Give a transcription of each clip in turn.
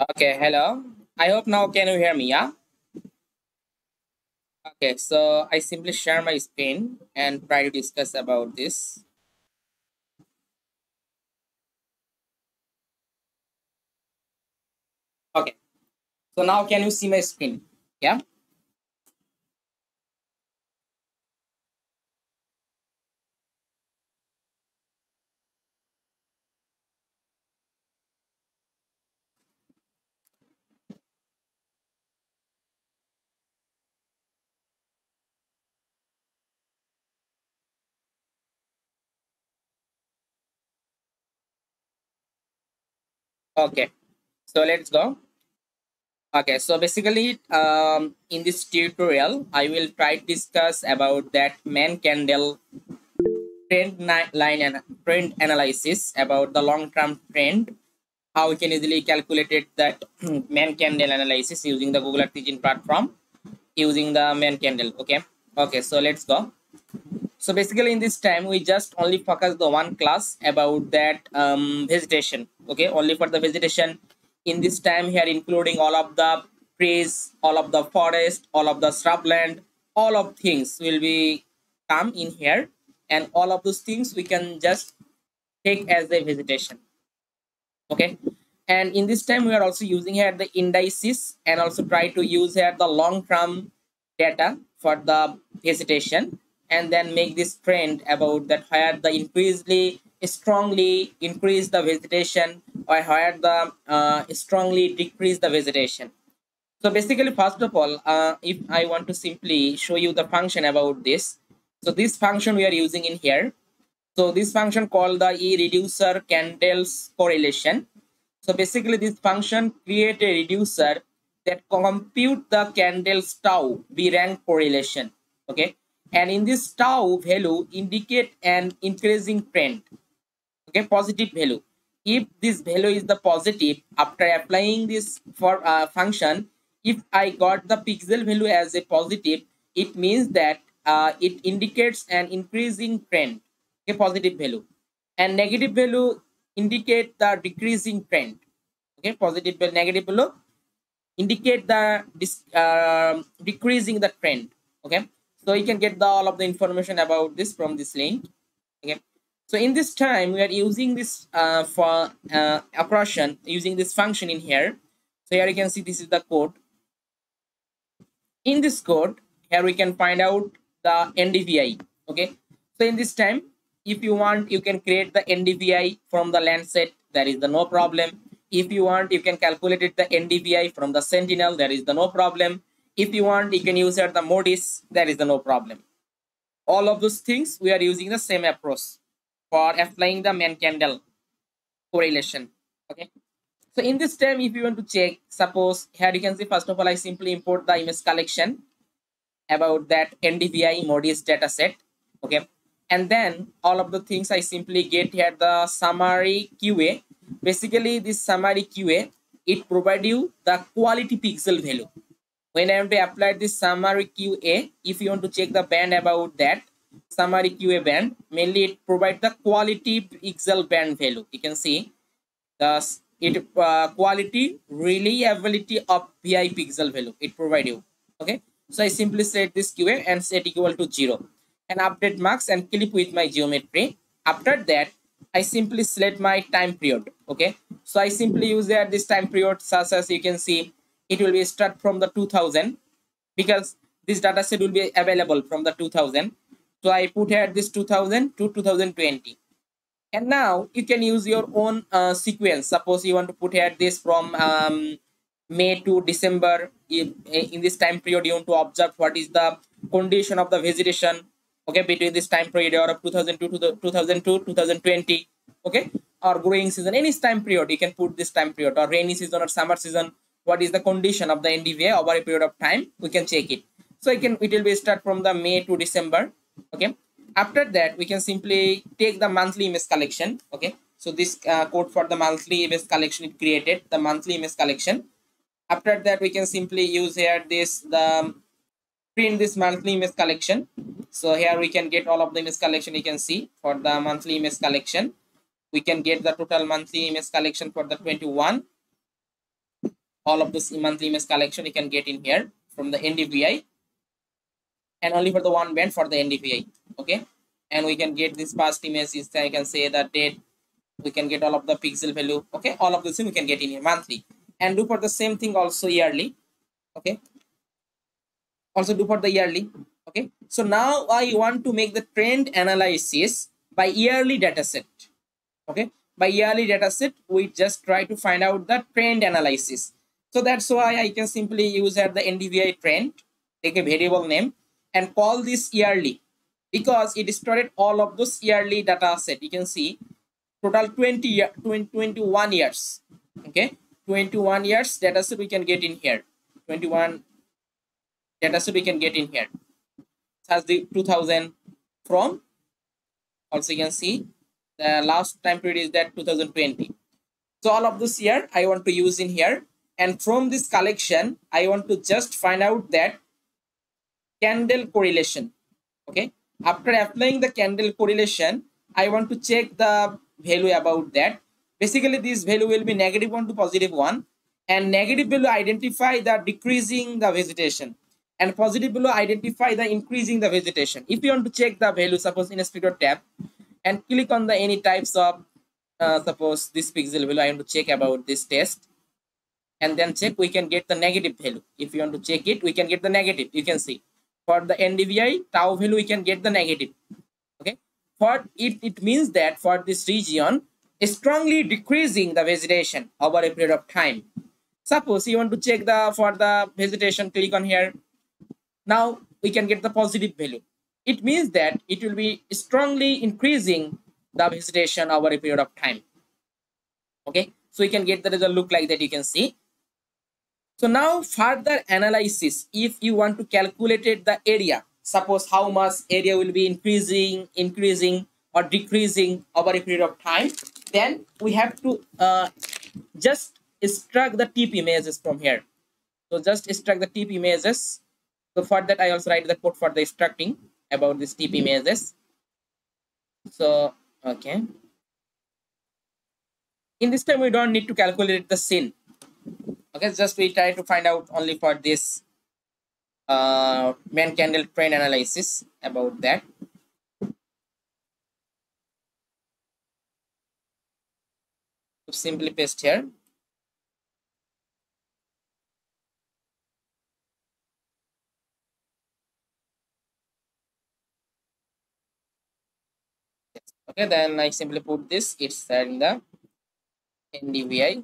Okay, hello. I hope now can you hear me, yeah? Okay, so I simply share my screen and try to discuss about this. Okay, so now can you see my screen? Yeah? Okay, so let's go. Okay, so basically, um, in this tutorial, I will try to discuss about that Mann Kendall trend line and trend analysis about the long-term trend. How we can easily calculate that Mann Kendall analysis using the Google Earth platform using the Mann Kendall. Okay, okay, so let's go so basically in this time we just only focus the one class about that um, vegetation okay? Only for the vegetation. In this time here including all of the trees all of the forest all of the shrubland all of things will be come in here. And all of those things we can just take as a vegetation okay? And in this time we are also using here the indices and also try to use here the long term data for the vegetation and then make this trend about that where the increasingly strongly increase the vegetation or where the uh, strongly decrease the vegetation. So basically first of all uh, if i want to simply show you the function about this so this function we are using in here. So this function called the e reducer Kendall's correlation. So basically this function create a reducer that compute the Kendall's tau-b rank correlation. Okay and in this tau value indicate an increasing trend. Okay positive value. If this value is the positive after applying this for uh, function if i got the pixel value as a positive it means that uh, it indicates an increasing trend. Okay positive value. And negative value indicate the decreasing trend. Okay Positive value negative value indicate the uh, decreasing the trend. Okay so you can get the, all of the information about this from this link. Okay. So in this time, we are using this uh, for uh, operation using this function in here. So here you can see this is the code. In this code, here we can find out the NDVI. Okay. So in this time, if you want, you can create the NDVI from the Landsat. There is the no problem. If you want, you can calculate it the NDVI from the Sentinel. There is the no problem if you want, you can use here the MODIS. There is no problem. All of those things, we are using the same approach for applying the Mann Kendall correlation. Okay. So in this time, if you want to check, suppose here you can see, first of all, I simply import the image collection about that NDVI MODIS data set. Okay. And then all of the things I simply get here the summary QA. Basically, this summary QA, it provide you the quality pixel value when I to apply this summary QA, if you want to check the band about that summary QA band, mainly it provides the quality pixel band value. You can see the it uh, quality reliability of VI pixel value it provide you. Okay, so I simply set this QA and set equal to zero and update mask and clip with my geometry. After that, I simply select my time period. Okay, so I simply use there this time period such as you can see it will be start from the 2000 because this data set will be available from the 2000 so i put here this 2000 to 2020 and now you can use your own uh, sequence. Suppose you want to put here this from um, may to december. In, in this time period you want to observe what is the condition of the vegetation okay between this time period or of 2002 to the 2002 2020 okay or growing season. Any time period you can put this time period or rainy season or summer season what is the condition of the NDVI over a period of time we can check it. So it can it will be start from the May to December okay? After that we can simply take the monthly image collection okay? So this uh, code for the monthly image collection it created the monthly image collection. After that we can simply use here this the print this monthly image collection. So here we can get all of the image collection you can see for the monthly image collection. We can get the total monthly image collection for the 21 all of this monthly image collection you can get in here from the ndvi and only for the one band for the ndvi okay? And we can get this past image is i can say the date. We can get all of the pixel value okay? All of this we can get in here monthly. And do for the same thing also yearly okay? Also do for the yearly okay? So now i want to make the trend analysis by yearly data set okay? By yearly data set we just try to find out the trend analysis so that's why i can simply use at the ndvi trend take a variable name and call this yearly because it stored all of those yearly data set. You can see total 20, 20 21 years. Okay? 21 years data set we can get in here. 21 data set we can get in here. Has the 2000 from. Also you can see the last time period is that 2020 so all of this year i want to use in here and from this collection i want to just find out that Kendall correlation. Okay? After applying the Kendall correlation i want to check the value about that. Basically this value will be negative 1 to positive 1 and negative value identify the decreasing the vegetation. And positive value identify the increasing the vegetation. If you want to check the value suppose in a speedo tab and click on the any types of uh, suppose this pixel value i want to check about this test and then check we can get the negative value. If you want to check it we can get the negative you can see. For the ndvi tau value we can get the negative okay? For it it means that for this region strongly decreasing the vegetation over a period of time. Suppose you want to check the for the vegetation click on here. Now we can get the positive value. It means that it will be strongly increasing the vegetation over a period of time okay? So we can get the result look like that you can see so now further analysis, if you want to calculate the area, suppose how much area will be increasing, increasing or decreasing over a period of time, then we have to uh, just extract the TP images from here. So just extract the TP images. So for that, I also write the code for the extracting about this TP images. So, okay. In this time, we don't need to calculate the Sen okay just we try to find out only for this uh Mann Kendall trend analysis about that. Simply paste here. Okay then i simply put this. It's in the ndvi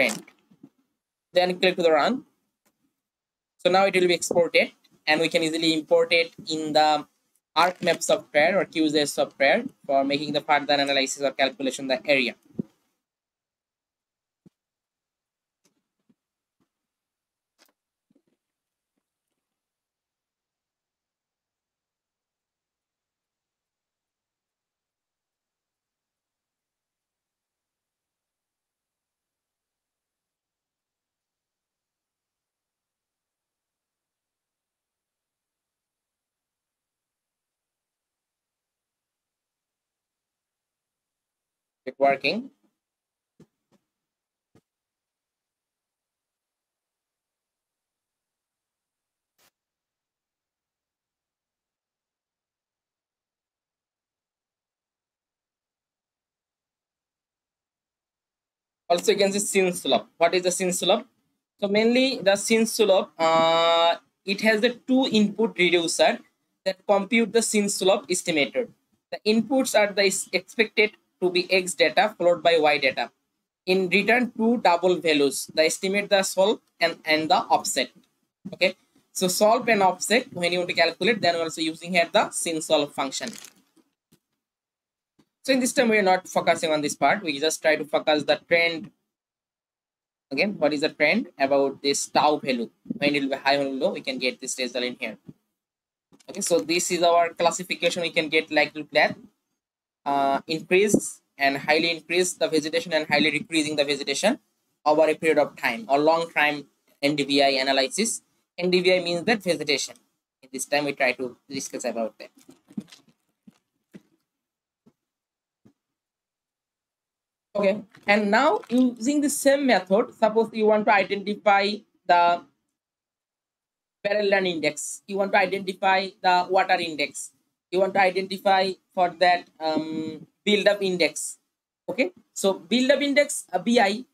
print. Then click to the run. So now it will be exported and we can easily import it in the ArcMap software or QGIS software for making the further analysis or calculation the area. It working. Also you can see Sen slope what is the Sen slope so mainly the Sen slope uh, it has the two input reducer that compute the scene slope estimator the inputs are the expected to be x data followed by y data. In return two double values, the estimate the solve and, and the offset. Okay. So solve and offset when you want to calculate, then also using here the Sen slope function. So in this time we are not focusing on this part. We just try to focus the trend. Again, what is the trend about this tau value? When it will be high or low, we can get this result in here. Okay, so this is our classification. We can get like that uh, increase and highly increase the vegetation and highly decreasing the vegetation over a period of time or long time NDVI analysis. NDVI means that vegetation. This time we try to discuss about that. okay and now using the same method suppose you want to identify the parallel index you want to identify the water index you want to identify for that um, build up index. Okay? So build up index a bi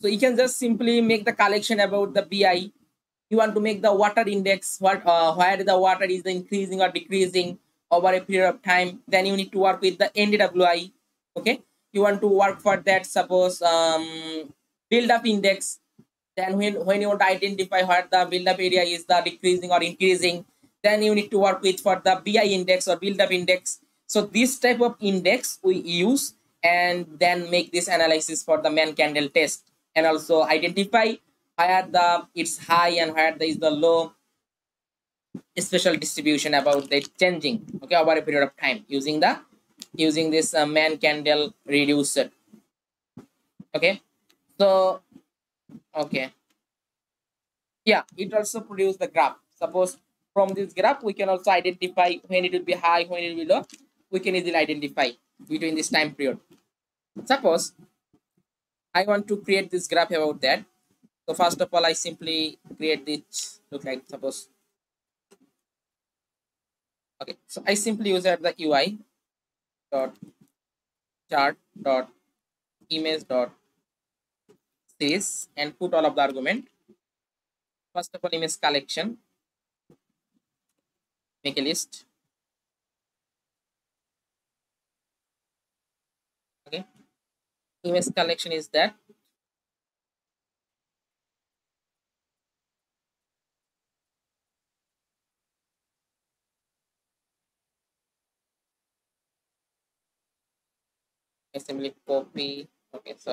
so you can just simply make the collection about the bi you want to make the water index. What uh, where the water is increasing or decreasing over a period of time. Then you need to work with the ndwi okay? You want to work for that suppose um, build up index. Then when, when you want to identify what the build up area is the decreasing or increasing then you need to work with for the bi index or build up index. So this type of index we use and then make this analysis for the Mann Kendall test. And also identify where the it's high and where there is the low special distribution about the changing okay over a period of time using the using this uh, Mann Kendall reducer. Okay? So okay. Yeah it also produce the graph. Suppose from this graph we can also identify when it will be high when it will be low. We can easily identify between this time period. Suppose i want to create this graph about that. So first of all i simply create this look like suppose. Okay so i simply use at the ui dot chart dot image dot series and put all of the argument. First of all image collection make a list. Okay. Image collection is that. I simply copy. Okay so